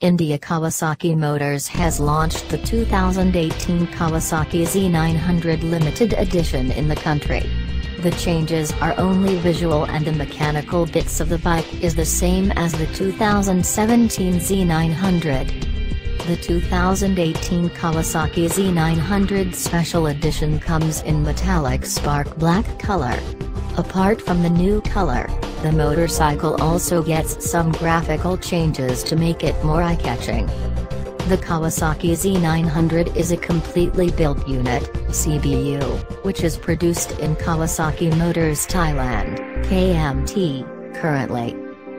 India Kawasaki Motors has launched the 2018 Kawasaki Z900 limited edition in the country. The changes are only visual and the mechanical bits of the bike is the same as the 2017 Z900. The 2018 Kawasaki Z900 Special Edition comes in metallic spark black color. Apart from the new color, the motorcycle also gets some graphical changes to make it more eye-catching. The Kawasaki Z900 is a completely built unit, CBU, which is produced in Kawasaki Motors Thailand, KMT, currently.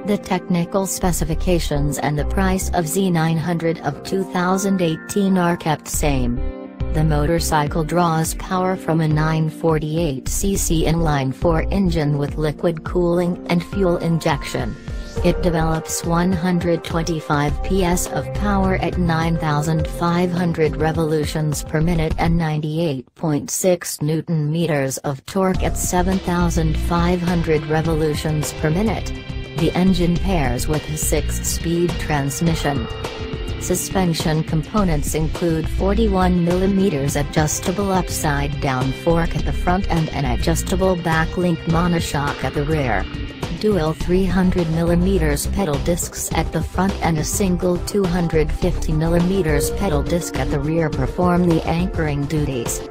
The technical specifications and the price of Z900 of 2018 are kept same. The motorcycle draws power from a 948cc inline-4 engine with liquid cooling and fuel injection. It develops 125 PS of power at 9,500 revolutions per minute and 98.6 newton meters of torque at 7,500 revolutions per minute. The engine pairs with a 6-speed transmission. Suspension components include 41mm adjustable upside-down fork at the front and an adjustable backlink monoshock at the rear. Dual 300mm pedal discs at the front and a single 250mm pedal disc at the rear perform the anchoring duties.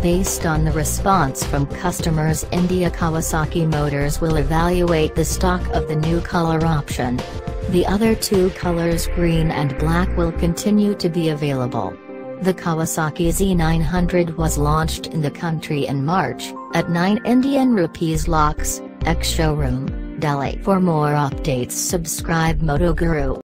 Based on the response from customers India Kawasaki Motors will evaluate the stock of the new color option. The other two colors green and black will continue to be available. The Kawasaki Z900 was launched in the country in March, at 9 Indian rupees lakhs, ex-showroom, Delhi. For more updates subscribe Moto Guru.